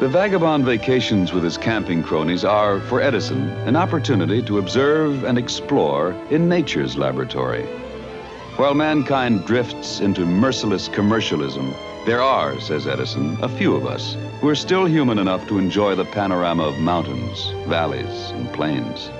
The vagabond vacations with his camping cronies are, for Edison, an opportunity to observe and explore in nature's laboratory. While mankind drifts into merciless commercialism, there are, says Edison, a few of us who are still human enough to enjoy the panorama of mountains, valleys, and plains.